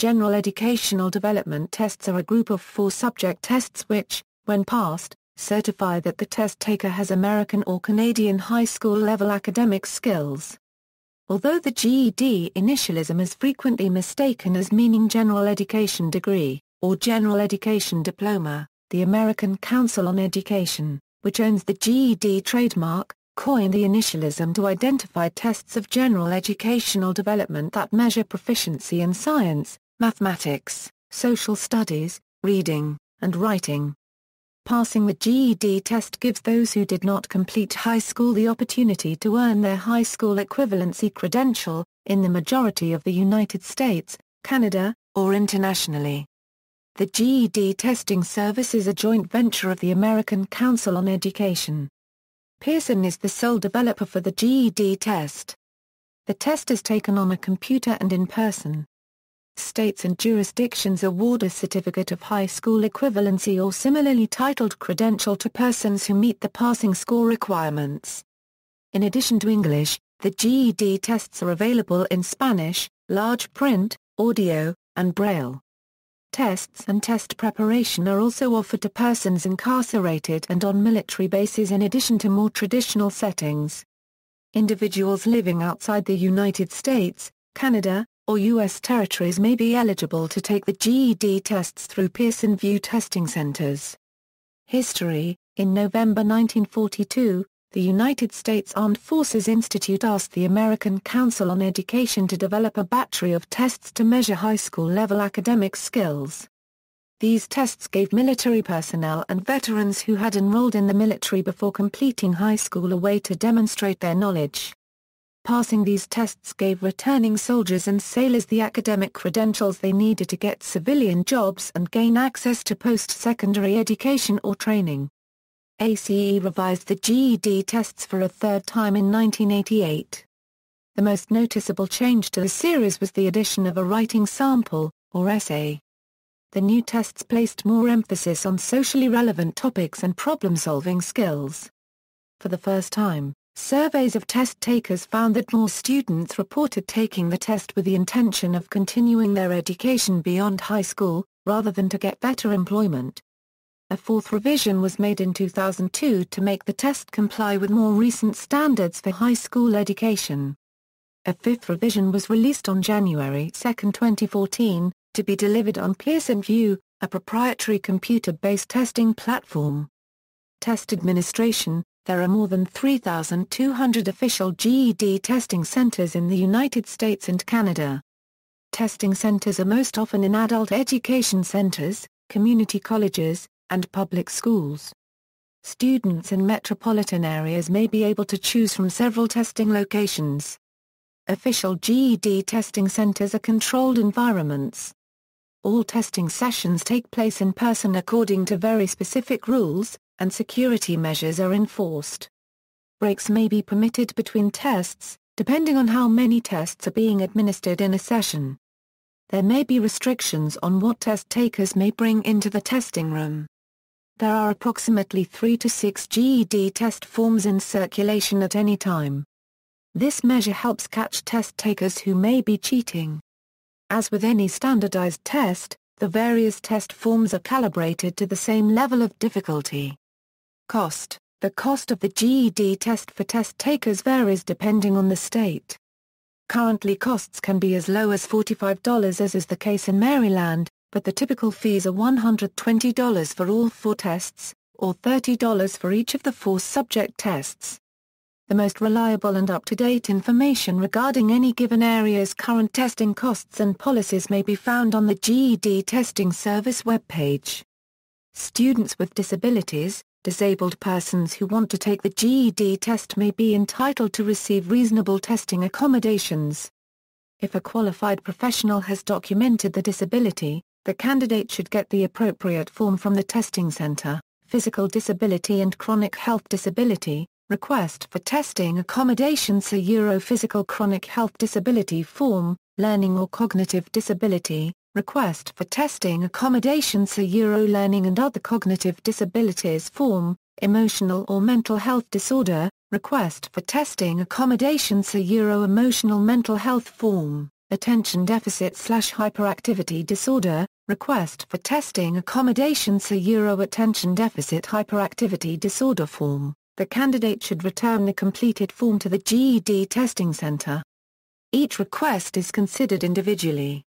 General Educational Development Tests are a group of four subject tests which, when passed, certify that the test taker has American or Canadian high school level academic skills. Although the GED initialism is frequently mistaken as meaning general education degree, or general education diploma, the American Council on Education, which owns the GED trademark, coined the initialism to identify tests of general educational development that measure proficiency in science, mathematics, social studies, reading, and writing. Passing the GED test gives those who did not complete high school the opportunity to earn their high school equivalency credential, in the majority of the United States, Canada, or internationally. The GED testing service is a joint venture of the American Council on Education. Pearson is the sole developer for the GED test. The test is taken on a computer and in person. States and jurisdictions award a certificate of high school equivalency or similarly titled credential to persons who meet the passing score requirements. In addition to English, the GED tests are available in Spanish, large print, audio, and Braille. Tests and test preparation are also offered to persons incarcerated and on military bases in addition to more traditional settings. Individuals living outside the United States, Canada, or U.S. territories may be eligible to take the GED tests through Pearson VUE testing centers. History In November 1942, the United States Armed Forces Institute asked the American Council on Education to develop a battery of tests to measure high school-level academic skills. These tests gave military personnel and veterans who had enrolled in the military before completing high school a way to demonstrate their knowledge. Passing these tests gave returning soldiers and sailors the academic credentials they needed to get civilian jobs and gain access to post-secondary education or training. ACE revised the GED tests for a third time in 1988. The most noticeable change to the series was the addition of a writing sample, or essay. The new tests placed more emphasis on socially relevant topics and problem-solving skills. For the first time, Surveys of test takers found that more students reported taking the test with the intention of continuing their education beyond high school, rather than to get better employment. A fourth revision was made in 2002 to make the test comply with more recent standards for high school education. A fifth revision was released on January 2, 2014, to be delivered on Pearson VUE, a proprietary computer-based testing platform. Test administration there are more than 3,200 official GED testing centers in the United States and Canada. Testing centers are most often in adult education centers, community colleges, and public schools. Students in metropolitan areas may be able to choose from several testing locations. Official GED testing centers are controlled environments. All testing sessions take place in person according to very specific rules, and security measures are enforced. Breaks may be permitted between tests, depending on how many tests are being administered in a session. There may be restrictions on what test takers may bring into the testing room. There are approximately 3 to 6 GED test forms in circulation at any time. This measure helps catch test takers who may be cheating. As with any standardized test, the various test forms are calibrated to the same level of difficulty. Cost The cost of the GED test for test takers varies depending on the state. Currently costs can be as low as $45 as is the case in Maryland, but the typical fees are $120 for all four tests, or $30 for each of the four subject tests. The most reliable and up-to-date information regarding any given area's current testing costs and policies may be found on the GED Testing Service webpage. Students with disabilities, disabled persons who want to take the GED test may be entitled to receive reasonable testing accommodations. If a qualified professional has documented the disability, the candidate should get the appropriate form from the testing center, physical disability and chronic health disability, request for testing accommodations a Europhysical chronic health disability form, learning or cognitive disability, Request for testing accommodations for Euro learning and other cognitive disabilities form, emotional or mental health disorder, request for testing accommodations for Euro emotional mental health form, attention deficit slash hyperactivity disorder, request for testing accommodations for Euro attention deficit hyperactivity disorder form, the candidate should return the completed form to the GED testing center. Each request is considered individually.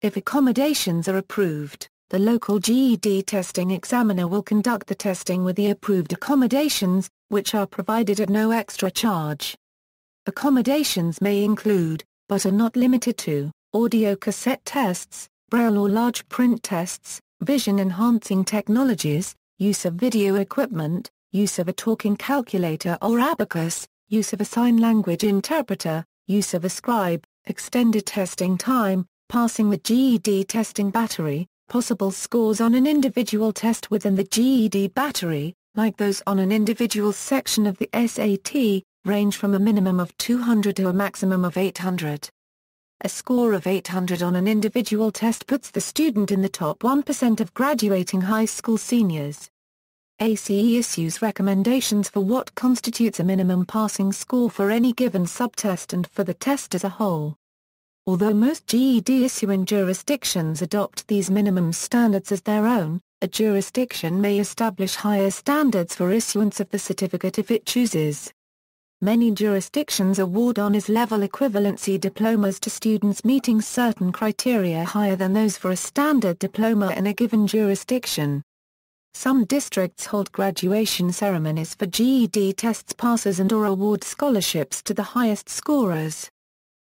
If accommodations are approved, the local GED testing examiner will conduct the testing with the approved accommodations, which are provided at no extra charge. Accommodations may include, but are not limited to, audio cassette tests, braille or large print tests, vision-enhancing technologies, use of video equipment, use of a talking calculator or abacus, use of a sign language interpreter, use of a scribe, extended testing time, passing the GED testing battery, possible scores on an individual test within the GED battery, like those on an individual section of the SAT, range from a minimum of 200 to a maximum of 800. A score of 800 on an individual test puts the student in the top 1% of graduating high school seniors. ACE issues recommendations for what constitutes a minimum passing score for any given subtest and for the test as a whole. Although most GED issuing jurisdictions adopt these minimum standards as their own, a jurisdiction may establish higher standards for issuance of the certificate if it chooses. Many jurisdictions award honors level equivalency diplomas to students meeting certain criteria higher than those for a standard diploma in a given jurisdiction. Some districts hold graduation ceremonies for GED tests passes and or award scholarships to the highest scorers.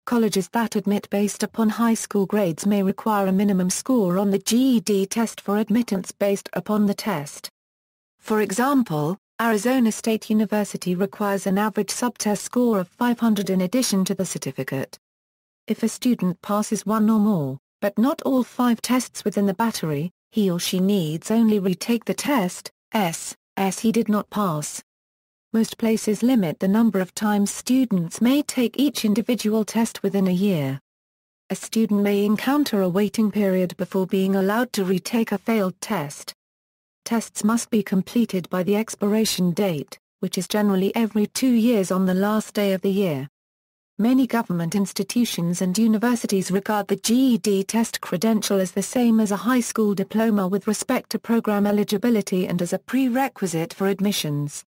Colleges that admit based upon high school grades may require a minimum score on the GED test for admittance based upon the test. For example, Arizona State University requires an average subtest score of 500 in addition to the certificate. If a student passes one or more, but not all five tests within the battery, he or she needs only retake the test, S, S he did not pass. Most places limit the number of times students may take each individual test within a year. A student may encounter a waiting period before being allowed to retake a failed test. Tests must be completed by the expiration date, which is generally every two years on the last day of the year. Many government institutions and universities regard the GED test credential as the same as a high school diploma with respect to program eligibility and as a prerequisite for admissions.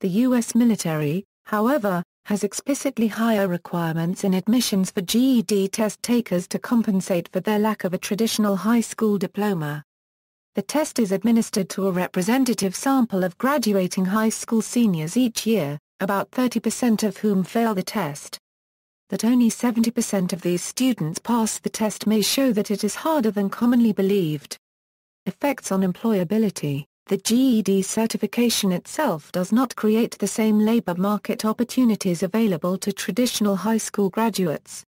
The U.S. military, however, has explicitly higher requirements in admissions for GED test takers to compensate for their lack of a traditional high school diploma. The test is administered to a representative sample of graduating high school seniors each year, about 30% of whom fail the test. That only 70% of these students pass the test may show that it is harder than commonly believed. Effects on employability The GED certification itself does not create the same labor market opportunities available to traditional high school graduates.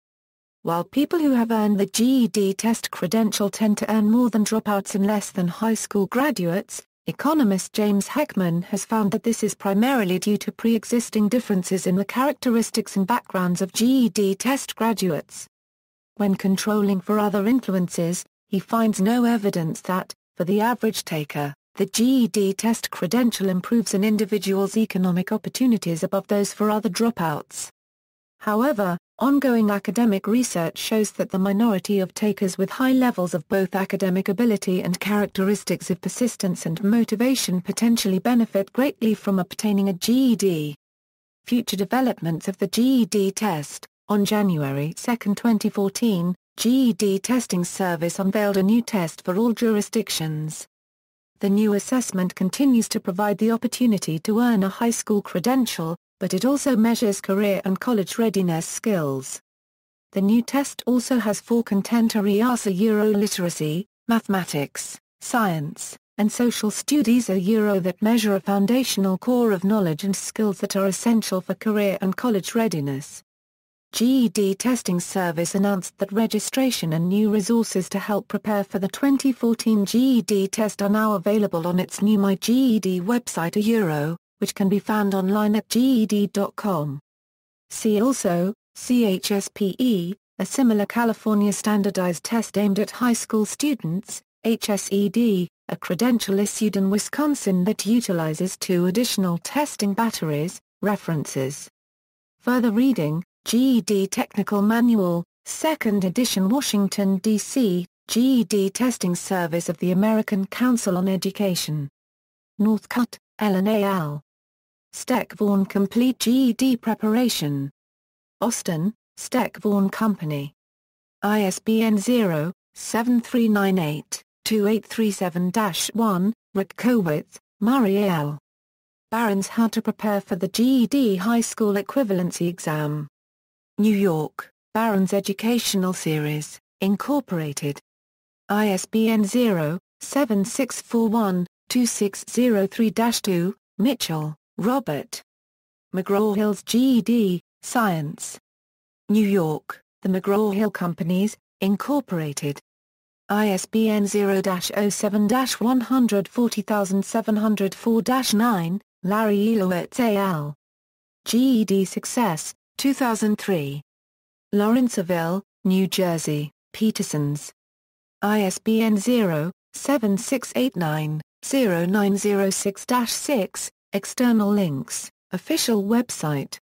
While people who have earned the GED test credential tend to earn more than dropouts and less than high school graduates, economist James Heckman has found that this is primarily due to pre-existing differences in the characteristics and backgrounds of GED test graduates. When controlling for other influences, he finds no evidence that, for the average taker, the GED test credential improves an individual's economic opportunities above those for other dropouts. However, Ongoing academic research shows that the minority of takers with high levels of both academic ability and characteristics of persistence and motivation potentially benefit greatly from obtaining a GED. Future developments of the GED test On January 2, 2014, GED Testing Service unveiled a new test for all jurisdictions. The new assessment continues to provide the opportunity to earn a high school credential, but it also measures career and college readiness skills. The new test also has four contemporary EASA Euro literacy, mathematics, science, and social studies a Euro that measure a foundational core of knowledge and skills that are essential for career and college readiness. GED Testing Service announced that registration and new resources to help prepare for the 2014 GED test are now available on its new MyGED website a Euro, which can be found online at GED.com. See also, CHSPE, a similar California standardized test aimed at high school students, HSED, a credential issued in Wisconsin that utilizes two additional testing batteries, references. Further reading, GED Technical Manual, 2nd edition Washington, D.C., GED Testing Service of the American Council on Education. Northcutt, Ellen A. L. Steck Vaughn Complete GED Preparation. Austin, Steck Vaughn Company. ISBN 0-7398-2837-1, Rockowitz, Murray L. Barron's How to Prepare for the GED High School Equivalency Exam. New York, Barron's Educational Series, Incorporated. ISBN 0-7641-2603-2, Mitchell, Robert. McGraw-Hill's GED, Science. New York, The McGraw-Hill Companies, Incorporated. ISBN 0-07-140704-9, Larry Elowitz al. GED Success, 2003. Lawrenceville, New Jersey, Peterson's. ISBN 0-7689-0906-6, external links, official website,